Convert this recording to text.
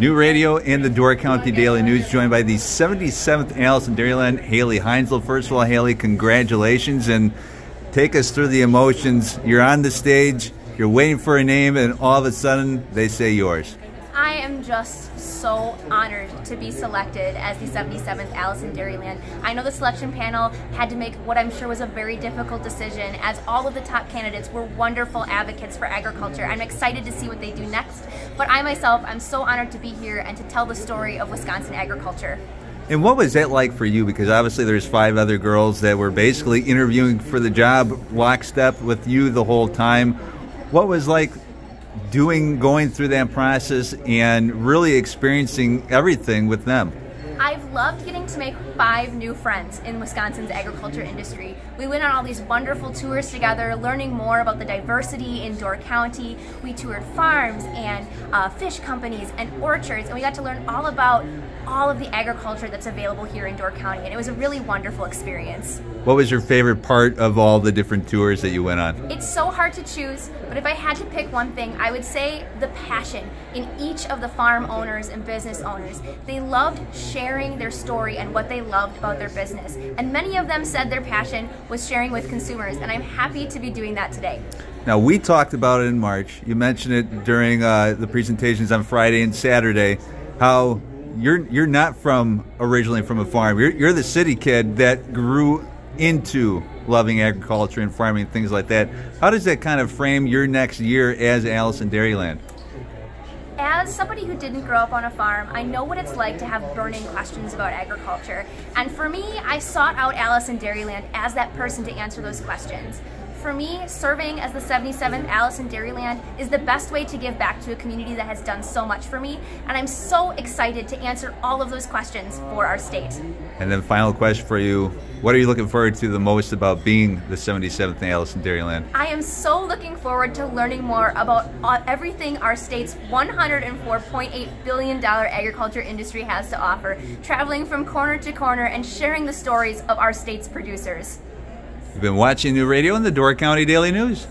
New Radio and the Door County Daily News, joined by the 77th Alice in Dairyland, Halei Heinzel. First of all, Halei, congratulations and take us through the emotions. You're on the stage, you're waiting for a name, and all of a sudden they say yours. Just so honored to be selected as the 77th Alice in Dairyland. I know the selection panel had to make what I'm sure was a very difficult decision as all of the top candidates were wonderful advocates for agriculture. I'm excited to see what they do next, but I myself, I'm so honored to be here and to tell the story of Wisconsin agriculture. And what was that like for you? Because obviously there's five other girls that were basically interviewing for the job lockstep with you the whole time. What was like doing going through that process and really experiencing everything with them. I've loved getting to make five new friends in Wisconsin's agriculture industry. We went on all these wonderful tours together, learning more about the diversity in Door County. We toured farms and uh, fish companies and orchards, and we got to learn all about all of the agriculture that's available here in Door County, and it was a really wonderful experience. What was your favorite part of all the different tours that you went on? It's so hard to choose, but if I had to pick one thing, I would say the passion in each of the farm owners and business owners. They loved sharing their story and what they loved about their business. And many of them said their passion was sharing with consumers, and I'm happy to be doing that today. Now, we talked about it in March. You mentioned it during uh, the presentations on Friday and Saturday, how you're you're not from originally from a farm. You're, you're the city kid that grew into loving agriculture and farming and things like that. How does that kind of frame your next year as Alice in Dairyland? As somebody who didn't grow up on a farm, I know what it's like to have burning questions about agriculture. And for me, I sought out Alice in Dairyland as that person to answer those questions. For me, serving as the 77th Alice in Dairyland is the best way to give back to a community that has done so much for me, and I'm so excited to answer all of those questions for our state. And then final question for you, what are you looking forward to the most about being the 77th Alice in Dairyland? I am so looking forward to learning more about uh, everything our state's $104.8 billion agriculture industry has to offer, traveling from corner to corner and sharing the stories of our state's producers. You've been watching New Radio and the Door County Daily News.